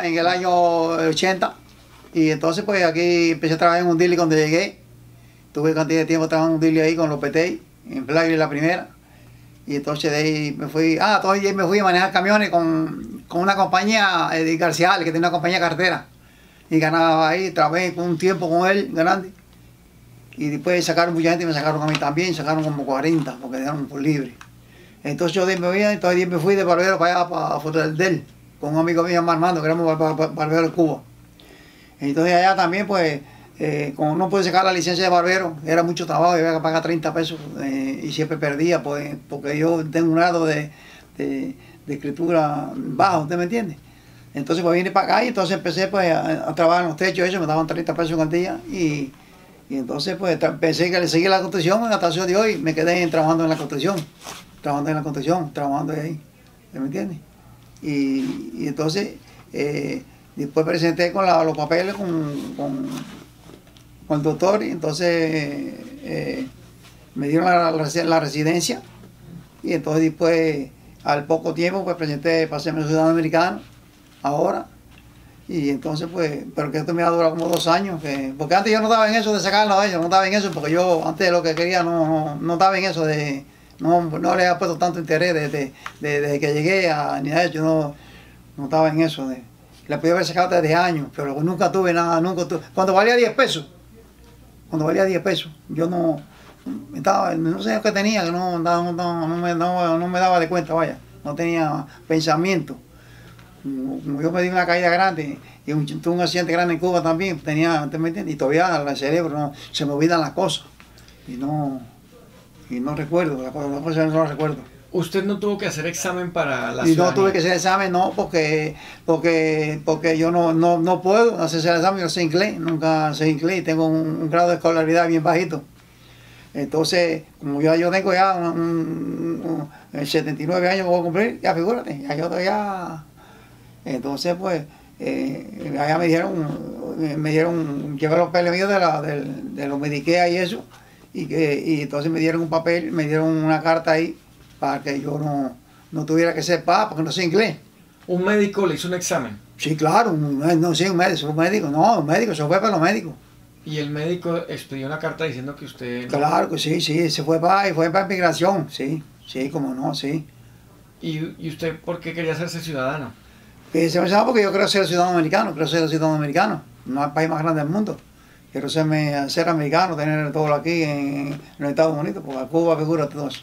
en el año 80 y entonces pues aquí empecé a trabajar en un dealer cuando llegué. Tuve cantidad de tiempo trabajando en un dealer ahí con los PT, en Flagler la primera. Y entonces de ahí me fui, ah, todavía me fui a manejar camiones con, con una compañía de García, que tenía una compañía cartera. Y ganaba ahí, trabajé un tiempo con él, grande. Y después sacaron mucha gente y me sacaron a mí también, sacaron como 40, porque dejaron por libre. Entonces yo de me fui, entonces me fui de barbero para allá, para Foto del con un amigo mío Armando, que éramos barberos de Cuba. Entonces allá también, pues, eh, como no pude sacar la licencia de barbero, era mucho trabajo, yo había que pagar 30 pesos eh, y siempre perdía, pues, porque yo tengo un grado de, escritura bajo, ¿usted me entiende? Entonces pues vine para acá y entonces empecé pues a, trabajar en los techos, eso me daban 30 pesos al día y, entonces pues pensé que le seguía la construcción hasta el día de hoy me quedé trabajando en la construcción, trabajando en la construcción, trabajando ahí, ¿me entiende? Y, entonces, eh, después presenté con los papeles con, con, el doctor y entonces eh, me dieron la, residencia. Y entonces después al poco tiempo pues presenté para ser ciudadano americano ahora. Y entonces pues pero que esto me ha durado como dos años porque antes yo no estaba en eso de sacarlo a ellos no estaba en eso porque yo antes de lo que quería no, no estaba en eso de no, no le había puesto tanto interés desde, desde, que llegué a ni a yo no, no estaba en eso. De, la podía haber sacado desde años, pero nunca tuve nada, nunca tuve. Cuando valía 10 pesos, cuando valía 10 pesos, yo no, estaba, no sé que tenía, que no, no, no, me, no, me daba de cuenta, vaya, no tenía pensamiento. Como yo me di una caída grande y un, tuve un accidente grande en Cuba también, tenía, Y todavía el cerebro se me olvidan las cosas. Y no, y no recuerdo, no recuerdo. ¿Usted no tuvo que hacer examen para la Y no tuve que hacer examen, no, porque porque porque yo no, no, no puedo hacer ese examen, yo sé inglés, nunca sé inglés y tengo un, grado de escolaridad bien bajito. Entonces, como yo, yo tengo ya un, 79 años voy a cumplir, ya figúrate, ya yo ya... Entonces, pues, eh, allá me dijeron, me dieron, llevé los pelos míos de, la, de, de los mediquea y eso, y, que, y entonces me dieron un papel, me dieron una carta ahí para que yo no, no tuviera que ser papá, porque no sé inglés. ¿Un médico le hizo un examen? Sí, claro, no, sí, un médico, un médico, no, un médico, eso fue para los médicos. ¿Y el médico expidió una carta diciendo que usted... Claro que sí, sí, se fue para, fue para inmigración, sí, sí, como no, sí. ¿Y, ¿Y, usted por qué quería hacerse ciudadano? se me llama porque yo quiero ser ciudadano americano, quiero ser ciudadano americano, no hay país más grande del mundo quiero serme, ser americano, tener todo aquí en, los Estados Unidos, porque a Cuba figura todo eso.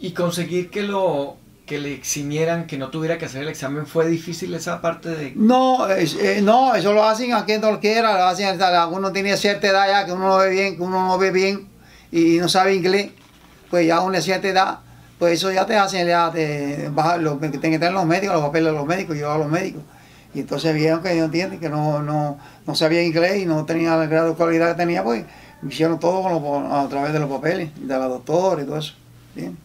Y conseguir que lo que le eximieran, que no tuviera que hacer el examen, ¿fue difícil esa parte de...? No, eh, no, eso lo hacen a quien no quiera, lo hacen, uno tiene cierta edad ya, que uno no ve bien, que uno no ve bien y no sabe inglés, pues ya a una cierta edad, pues eso ya te hacen, ya te bajar, lo, que tienen que tener los médicos, los papeles de los médicos, yo a los médicos. Y entonces vieron que no entienden, que no, no, no sabía inglés y no tenía el grado de calidad que tenía, pues me hicieron todo a través de los papeles, de la doctora y todo eso. ¿bien?